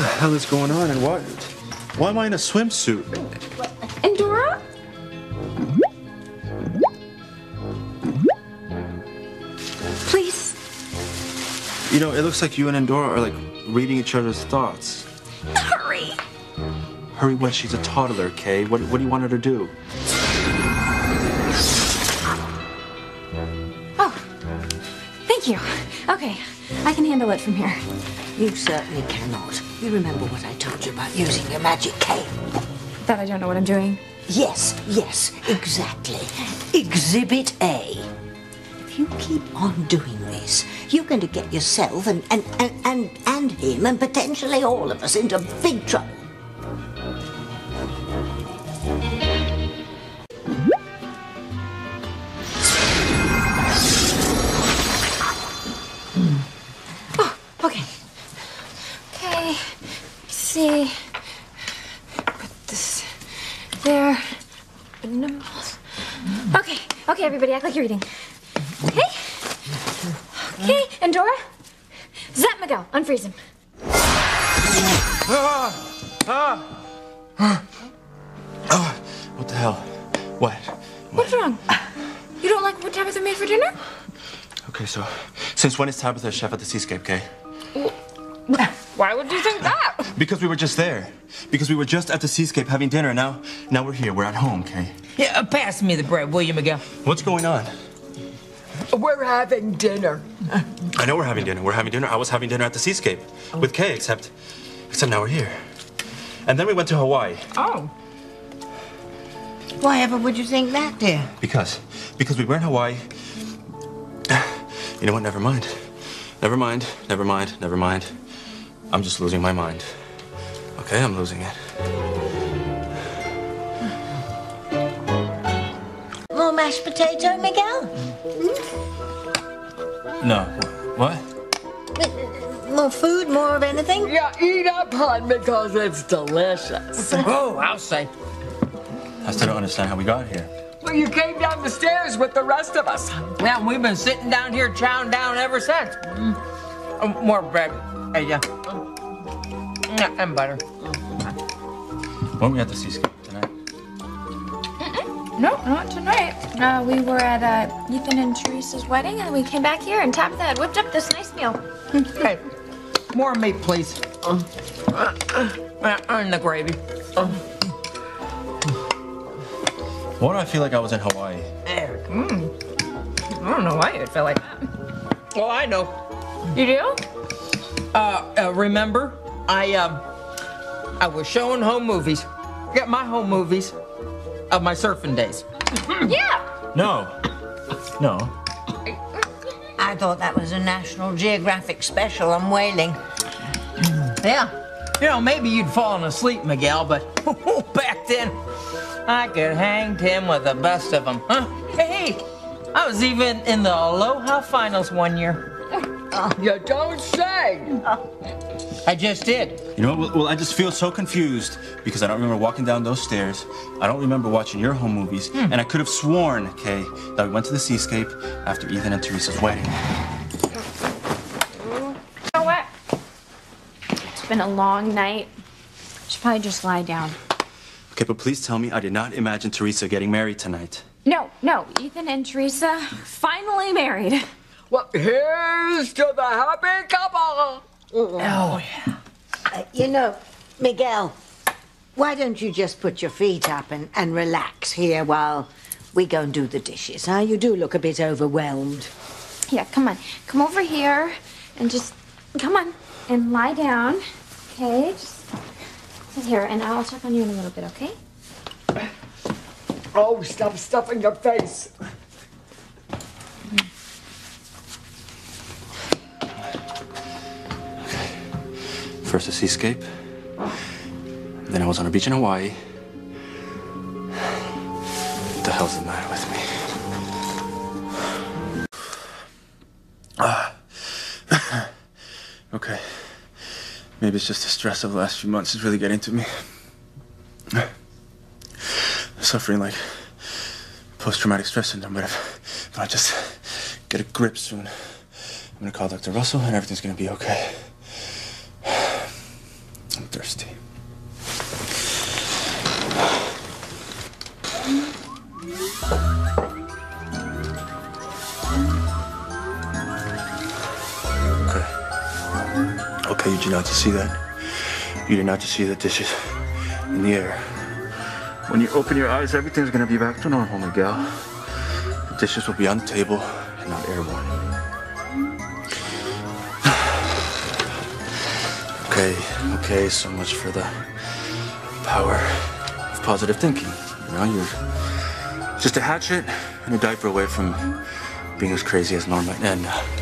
the hell is going on and why? Why am I in a swimsuit? Endora? Please. You know, it looks like you and Endora are like reading each other's thoughts. Hurry. Hurry when she's a toddler, Kay. What, what do you want her to do? Oh. Thank you. Okay. I can handle it from here. You certainly cannot. You remember what I told you about using your magic cane? That I don't know what I'm doing. Yes, yes, exactly. Exhibit A. If you keep on doing this, you're going to get yourself and, and, and, and, and him and potentially all of us into big trouble. Okay. Okay, everybody, act like you're eating. Okay. Okay, Endora. Zap Miguel, unfreeze him. Ah, ah, ah! What the hell? What? What's wrong? You don't like what Tabitha made for dinner? Okay, so since when is Tabitha a chef at the Seascape, Kay? Why would you think that? Because we were just there. Because we were just at the Seascape having dinner. Now, now we're here. We're at home, Kay. Yeah, uh, pass me the bread, will you, Miguel? What's going on? We're having dinner. I know we're having dinner. We're having dinner. I was having dinner at the Seascape with Kay, except, except now we're here. And then we went to Hawaii Oh. Why ever would you think that, dear? because, because we were in Hawaii. You know what? Never mind. Never mind. Never mind. Never mind. I'm just losing my mind. Okay, I'm losing it. More mashed potato, Miguel? No. What? More food, more of anything? Yeah, eat up, hon, because it's delicious. oh, I'll say. I still don't understand how we got here. Well, you came down the stairs with the rest of us. Yeah, we've been sitting down here chowing down ever since. Mm. Uh, more bread. Hey, yeah. Yeah, and butter. When we at the Seascape tonight? No, not tonight. Uh, we were at uh, Ethan and Theresa's wedding, and we came back here, and Tabitha that whipped up this nice meal. okay, more meat, please. Uh, uh, and the gravy. Why do I feel like I was in Hawaii? There. Mm. I don't know why you'd feel like that. Well, I know. You do? Uh, uh remember, I um, I was showing home movies. I Got my home movies of my surfing days. Yeah. No. No. I thought that was a National Geographic special on whaling. Yeah. You know, maybe you'd fallen asleep, Miguel, but back then, I could hang him with the best of them. Huh? Hey, I was even in the Aloha finals one year. You don't say. I just did. You know what? Well, well, I just feel so confused because I don't remember walking down those stairs. I don't remember watching your home movies. Hmm. And I could have sworn, Kay, that we went to the Seascape after Ethan and Theresa's wedding. You know what? It's been a long night. Should probably just lie down. Okay, but please tell me I did not imagine Theresa getting married tonight. No, no. Ethan and Theresa finally married. Well, here's to the happy couple. Oh, yeah. Uh, you know, Miguel, why don't you just put your feet up and, and relax here while we go and do the dishes, huh? You do look a bit overwhelmed. Yeah, come on. Come over here and just come on and lie down. Okay, just sit here and I'll check on you in a little bit, okay? Oh, stop stuffing your face. First a Seascape. Then I was on a beach in Hawaii. What the hell's the matter with me? Ah. okay. Maybe it's just the stress of the last few months is really getting to me. I'm Suffering like post-traumatic stress syndrome, but if, if I just get a grip soon, I'm gonna call Dr. Russell and everything's gonna be okay. Okay, you did not to see that. You did not to see the dishes in the air. When you open your eyes, everything's gonna be back to normal, Miguel. The dishes will be on the table and not airborne. Okay, okay, so much for the power of positive thinking. You know, you're just a hatchet and a diaper away from being as crazy as Norma and uh,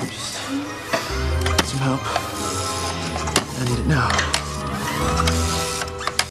Just some help. I need it now.